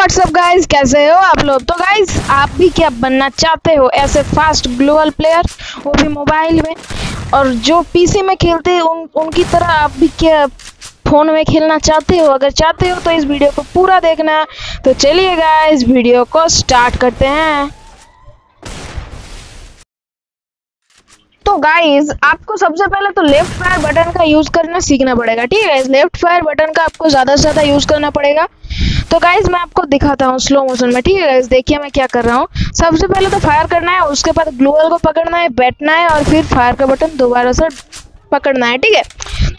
WhatsApp guys कैसे हो आप लोग? तो गाइस आप भी क्या बनना चाहते हो ऐसे फास्ट ग्लोबल प्लेयर वो भी मोबाइल में। और जो पीसी में खेलते हैं, उन, उनकी तरह आप भी क्या फ़ोन में खेलना चाहते हो? अगर चाहते हो तो इस वीडियो को पूरा देखना। तो चलिए गाइस वीडियो को स्टार्ट करते हैं। तो गाइज़ आपको सबसे पहले तो लेफ़्ट फायर बटन का यूज़ करना सीखना पड़ेगा। ठीक है लेफ़्ट फायर बटन का आपको ज़्यादा से ज़्यादा यूज़ करना पड़ेगा। तो गाइज़ मैं आपको दिखाता हूँ स्लो मोशन में, ठीक है गाइज़ देखिए मैं क्या कर रहा हूँ। सबसे पहले तो फायर करना है, उसके बाद ग्लोअल को पकड़ना है, बैठना है और फिर फायर का बटन दोबारा से पकड़ना है, ठीक है?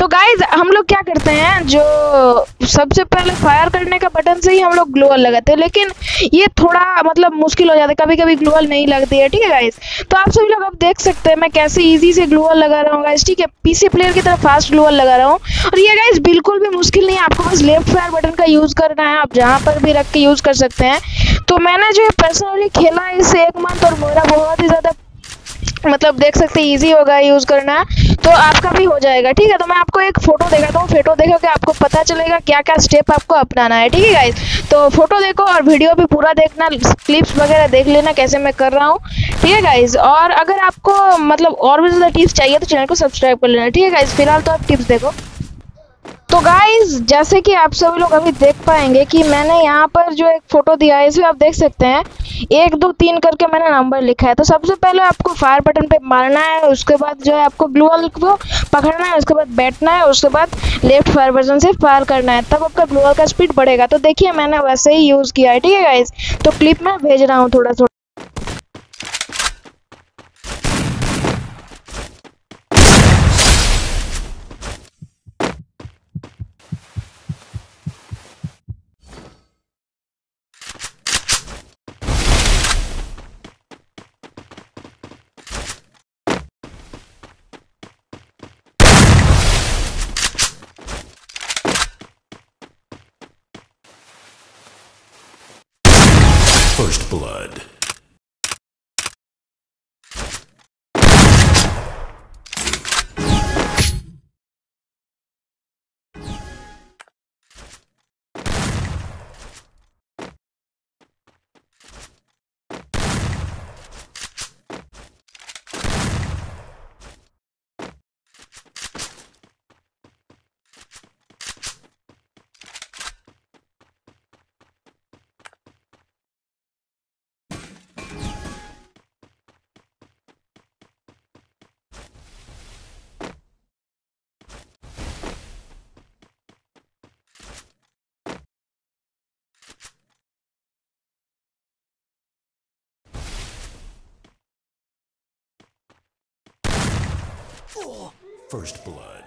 तो गाइज़ हम लोग क्या करते हैं, जो सबसे पहले फायर करने का बटन से ही हम लोग ग्लोअल लगाते हैं, लेकिन ये थोड़ा मतलब मुश्किल हो जाता है कभी कभी ग्लोअल नहीं लगती है, ठीक है गाइज़ तो आप सभी लोग अब देख सकते हैं, मैं कैसे इजी से ग्लोअल लगा रहा हूँ गाइज़ ठीक है? पीसी प्लेयर की तरह फास्ट ग्लोअल लगा रहा हूँ। और ये गाइज़ बिल्कुल भी मुश्किल नहीं है, आपको बस लेफ़्ट फायर बटन का यूज़ करना है, आप जहाँ पर भी रख के यूज़ कर सकते हैं। तो मैंने जो पर्सनली खेला इससे एक मंथ और मेरा बहुत ही ज़्यादा मतलब देख सकते हैं इजी होगा यूज़ करना। तो आपका भी हो जाएगा, ठीक है? तो मैं आपको एक फ़ोटो दिखाता हूँ फ़ोटो देखो कि आपको पता चलेगा क्या क्या स्टेप आपको अपनाना है, ठीक है गाइज़ तो फ़ोटो देखो और वीडियो भी पूरा देखना क्लिप्स वगैरह देख लेना कैसे मैं कर रहा हूँ, ठीक है गाइज़ और अगर आपको मतलब और भी ज़्यादा टिप्स चाहिए तो चैनल को सब्सक्राइब कर लेना, ठीक है गाइज़ फ़िलहाल तो आप टिप्स देखो। तो गाइज़ जैसे कि आप सभी लोग अभी देख पाएँगे कि मैंने यहाँ पर जो एक फ़ोटो दिया है इसमें आप देख सकते हैं। एक, दो, तीन करके मैंने नंबर लिखा है। तो सबसे पहले आपको फायर बटन पे मारना है, उसके बाद जो है आपको ग्लूअल को पकड़ना है, उसके बाद बैठना है, उसके बाद लेफ़्ट फायर बटन से फायर करना है, तब आपका ग्लूअल का स्पीड बढ़ेगा। तो देखिए, मैंने वैसे ही यूज़ किया है, ठीक है गाइज़ तो क्लिप में भेज रहा हूँ थोड़ा थोड़ा First Blood. First Blood.